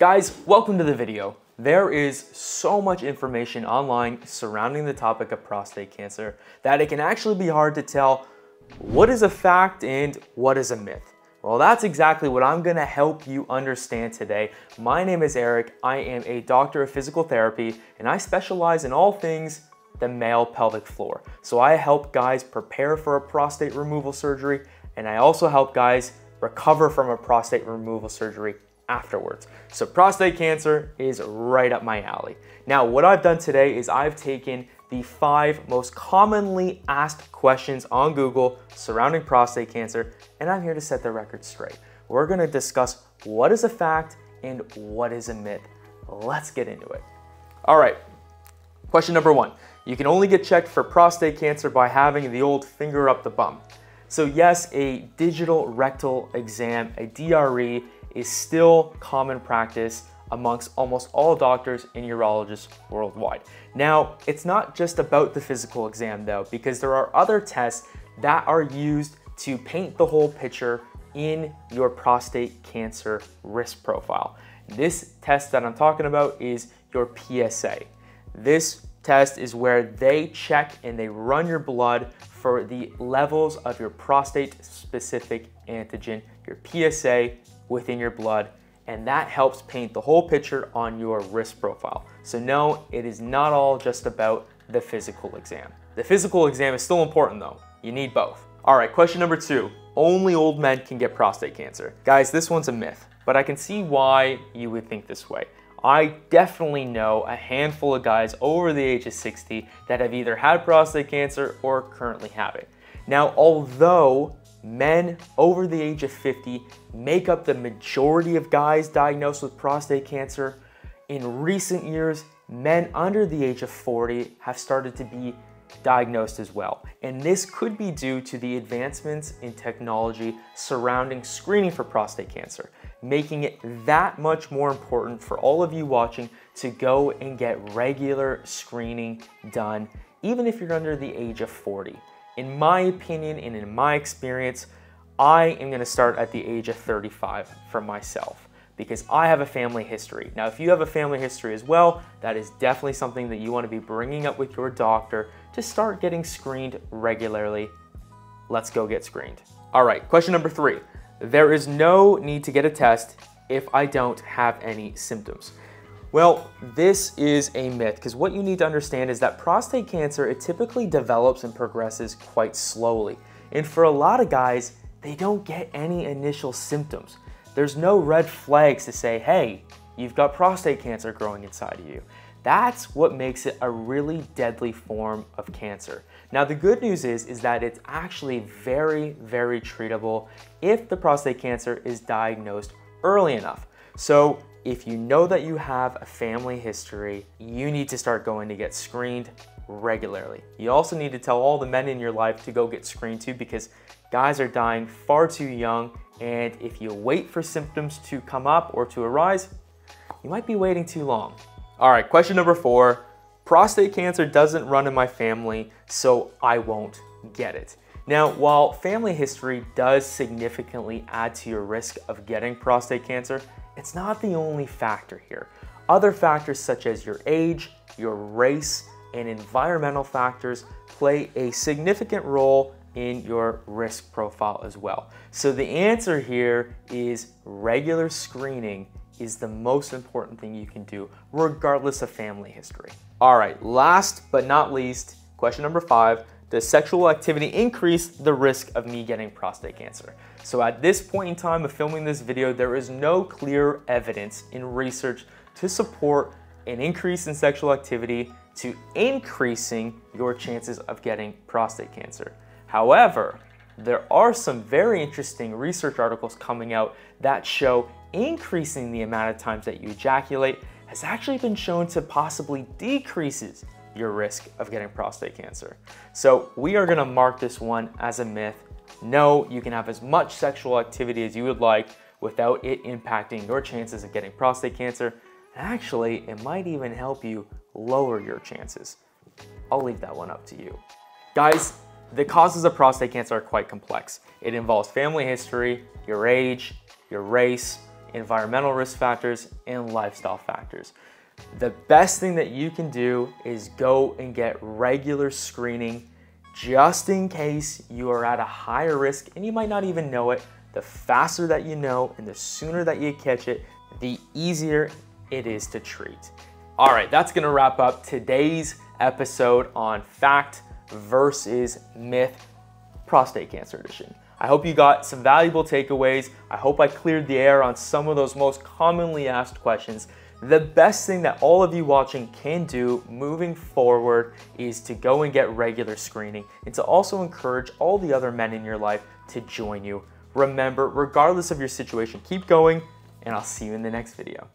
Guys, welcome to the video. There is so much information online surrounding the topic of prostate cancer that it can actually be hard to tell what is a fact and what is a myth. Well, that's exactly what I'm gonna help you understand today. My name is Eric. I am a doctor of physical therapy and I specialize in all things the male pelvic floor. So I help guys prepare for a prostate removal surgery and I also help guys recover from a prostate removal surgery afterwards. So prostate cancer is right up my alley. Now, what I've done today is I've taken the five most commonly asked questions on Google surrounding prostate cancer, and I'm here to set the record straight. We're gonna discuss what is a fact and what is a myth. Let's get into it. All right, question number one. You can only get checked for prostate cancer by having the old finger up the bum. So yes, a digital rectal exam, a DRE, is still common practice amongst almost all doctors and urologists worldwide. Now, it's not just about the physical exam though, because there are other tests that are used to paint the whole picture in your prostate cancer risk profile. This test that I'm talking about is your PSA. This test is where they check and they run your blood for the levels of your prostate specific antigen, your PSA within your blood, and that helps paint the whole picture on your risk profile. So no, it is not all just about the physical exam. The physical exam is still important though. You need both. All right, question number two. Only old men can get prostate cancer. Guys, this one's a myth, but I can see why you would think this way. I definitely know a handful of guys over the age of 60 that have either had prostate cancer or currently have it. Now, although men over the age of 50 make up the majority of guys diagnosed with prostate cancer. In recent years, men under the age of 40 have started to be diagnosed as well. And this could be due to the advancements in technology surrounding screening for prostate cancer, making it that much more important for all of you watching to go and get regular screening done, even if you're under the age of 40. In my opinion and in my experience, I am gonna start at the age of 35 for myself because I have a family history. Now, if you have a family history as well, that is definitely something that you wanna be bringing up with your doctor to start getting screened regularly. Let's go get screened. All right, question number three. There is no need to get a test if I don't have any symptoms. Well, this is a myth because what you need to understand is that prostate cancer, it typically develops and progresses quite slowly. And for a lot of guys, they don't get any initial symptoms. There's no red flags to say, hey, you've got prostate cancer growing inside of you. That's what makes it a really deadly form of cancer. Now, the good news is, is that it's actually very, very treatable if the prostate cancer is diagnosed early enough. So if you know that you have a family history, you need to start going to get screened regularly. You also need to tell all the men in your life to go get screened too because guys are dying far too young and if you wait for symptoms to come up or to arise, you might be waiting too long. All right, question number four. Prostate cancer doesn't run in my family, so I won't get it. Now, while family history does significantly add to your risk of getting prostate cancer, it's not the only factor here. Other factors such as your age, your race, and environmental factors play a significant role in your risk profile as well. So the answer here is regular screening is the most important thing you can do regardless of family history. All right, last but not least, question number five, does sexual activity increase the risk of me getting prostate cancer? So at this point in time of filming this video, there is no clear evidence in research to support an increase in sexual activity to increasing your chances of getting prostate cancer. However, there are some very interesting research articles coming out that show increasing the amount of times that you ejaculate has actually been shown to possibly decreases your risk of getting prostate cancer. So we are gonna mark this one as a myth no, you can have as much sexual activity as you would like without it impacting your chances of getting prostate cancer. Actually, it might even help you lower your chances. I'll leave that one up to you. Guys, the causes of prostate cancer are quite complex. It involves family history, your age, your race, environmental risk factors, and lifestyle factors. The best thing that you can do is go and get regular screening just in case you are at a higher risk and you might not even know it. The faster that you know and the sooner that you catch it, the easier it is to treat. All right, that's gonna wrap up today's episode on fact versus myth prostate cancer edition. I hope you got some valuable takeaways. I hope I cleared the air on some of those most commonly asked questions. The best thing that all of you watching can do moving forward is to go and get regular screening and to also encourage all the other men in your life to join you. Remember, regardless of your situation, keep going, and I'll see you in the next video.